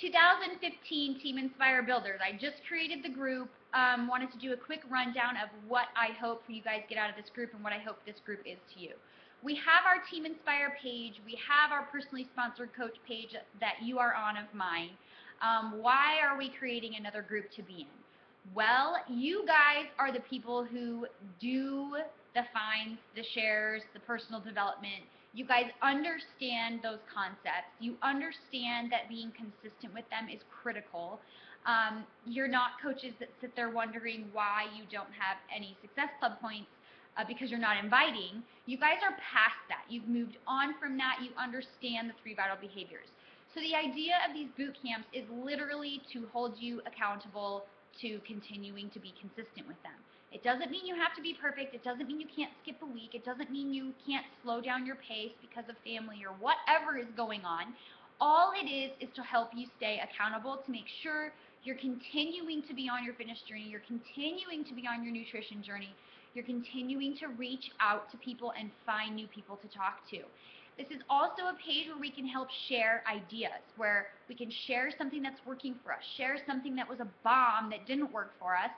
2015 Team Inspire Builders. I just created the group. Um, wanted to do a quick rundown of what I hope for you guys get out of this group and what I hope this group is to you. We have our Team Inspire page. We have our personally sponsored coach page that you are on of mine. Um, why are we creating another group to be in? Well, you guys are the people who do the finds, the shares, the personal development. You guys understand those concepts. You understand that being consistent with them is critical. Um, you're not coaches that sit there wondering why you don't have any Success Club points uh, because you're not inviting. You guys are past that. You've moved on from that. You understand the three vital behaviors. So the idea of these boot camps is literally to hold you accountable to continuing to be consistent with them. It doesn't mean you have to be perfect. It doesn't mean you can't skip a week. It doesn't mean you can't slow down your pace because of family or whatever is going on. All it is is to help you stay accountable to make sure you're continuing to be on your fitness journey, you're continuing to be on your nutrition journey, you're continuing to reach out to people and find new people to talk to. This is also a page where we can help share ideas, where we can share something that's working for us, share something that was a bomb that didn't work for us,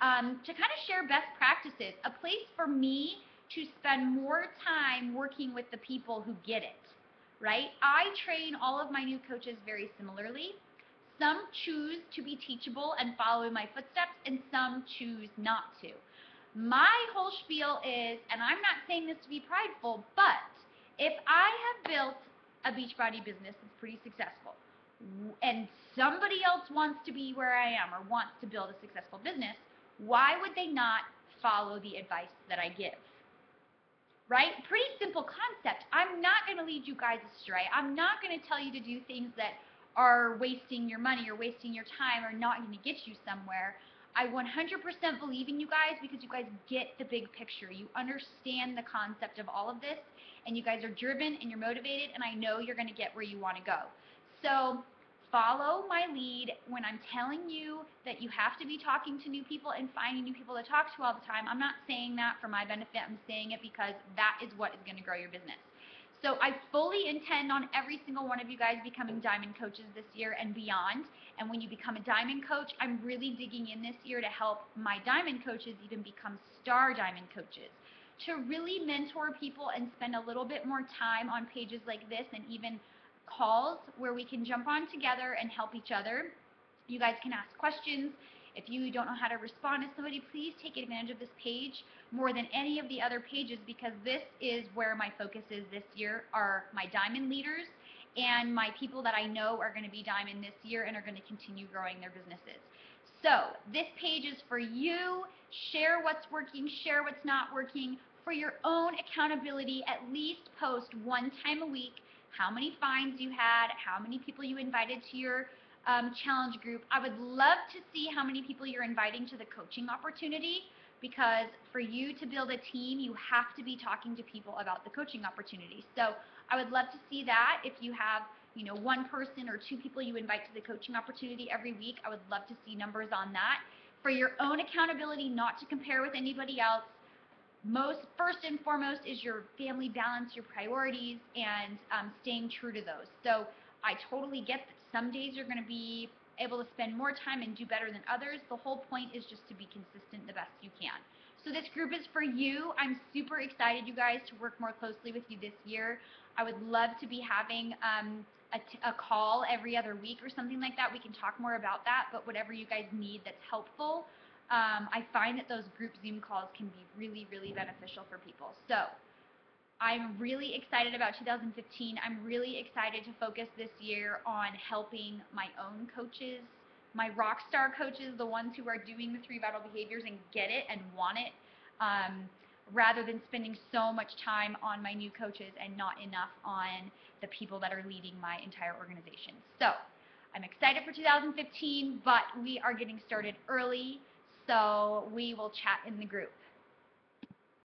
um, to kind of share best practices. A place for me to spend more time working with the people who get it, right? I train all of my new coaches very similarly. Some choose to be teachable and follow in my footsteps, and some choose not to. My whole spiel is, and I'm not saying this to be prideful, but if I have built a Beachbody business that's pretty successful, and somebody else wants to be where I am or wants to build a successful business, why would they not follow the advice that I give? Right? Pretty simple concept. I'm not going to lead you guys astray. I'm not going to tell you to do things that are wasting your money or wasting your time or not going to get you somewhere. I 100% believe in you guys because you guys get the big picture. You understand the concept of all of this and you guys are driven and you're motivated and I know you're going to get where you want to go. So follow my lead when I'm telling you that you have to be talking to new people and finding new people to talk to all the time. I'm not saying that for my benefit. I'm saying it because that is what is going to grow your business. So I fully intend on every single one of you guys becoming diamond coaches this year and beyond. And when you become a diamond coach, I'm really digging in this year to help my diamond coaches even become star diamond coaches to really mentor people and spend a little bit more time on pages like this and even calls where we can jump on together and help each other. You guys can ask questions. If you don't know how to respond to somebody, please take advantage of this page more than any of the other pages because this is where my focus is this year are my diamond leaders and my people that I know are going to be diamond this year and are going to continue growing their businesses. So this page is for you. Share what's working, share what's not working. For your own accountability, at least post one time a week how many finds you had, how many people you invited to your um, challenge group. I would love to see how many people you're inviting to the coaching opportunity because for you to build a team, you have to be talking to people about the coaching opportunity. So I would love to see that. If you have, you know, one person or two people you invite to the coaching opportunity every week, I would love to see numbers on that. For your own accountability, not to compare with anybody else, most first and foremost is your family balance, your priorities, and um, staying true to those. So I totally get that some days you're going to be able to spend more time and do better than others. The whole point is just to be consistent the best you can. So this group is for you. I'm super excited, you guys, to work more closely with you this year. I would love to be having um, a, a call every other week or something like that. We can talk more about that, but whatever you guys need that's helpful, um, I find that those group Zoom calls can be really, really beneficial for people. So I'm really excited about 2015. I'm really excited to focus this year on helping my own coaches, my rock star coaches, the ones who are doing the three vital behaviors and get it and want it, um, rather than spending so much time on my new coaches and not enough on the people that are leading my entire organization. So I'm excited for 2015, but we are getting started early. So we will chat in the group.